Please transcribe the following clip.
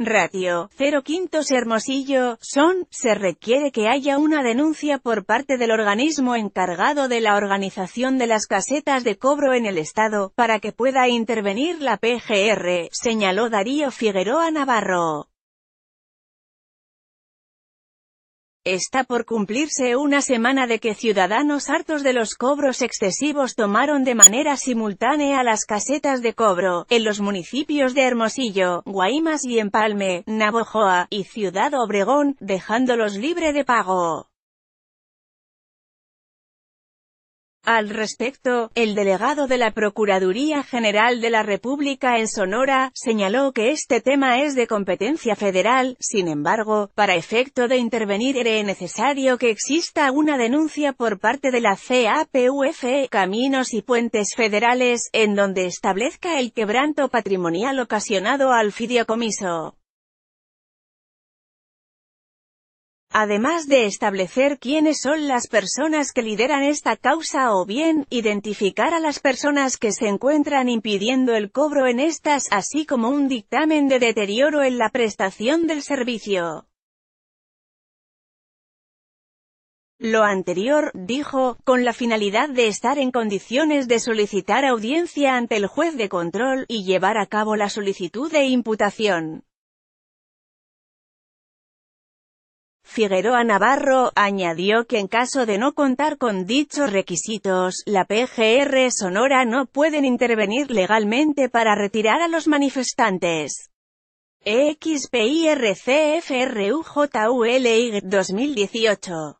Ratio, 0 quintos Hermosillo, son, se requiere que haya una denuncia por parte del organismo encargado de la organización de las casetas de cobro en el Estado, para que pueda intervenir la PGR, señaló Darío Figueroa Navarro. Está por cumplirse una semana de que ciudadanos hartos de los cobros excesivos tomaron de manera simultánea las casetas de cobro, en los municipios de Hermosillo, Guaymas y Empalme, Navojoa, y Ciudad Obregón, dejándolos libre de pago. Al respecto, el delegado de la Procuraduría General de la República en Sonora, señaló que este tema es de competencia federal, sin embargo, para efecto de intervenir era necesario que exista una denuncia por parte de la CAPUFE Caminos y Puentes Federales, en donde establezca el quebranto patrimonial ocasionado al fideicomiso. Además de establecer quiénes son las personas que lideran esta causa o bien, identificar a las personas que se encuentran impidiendo el cobro en estas, así como un dictamen de deterioro en la prestación del servicio. Lo anterior, dijo, con la finalidad de estar en condiciones de solicitar audiencia ante el juez de control, y llevar a cabo la solicitud de imputación. Figueroa Navarro, añadió que en caso de no contar con dichos requisitos, la PGR Sonora no pueden intervenir legalmente para retirar a los manifestantes. XPIRCFRUJULY 2018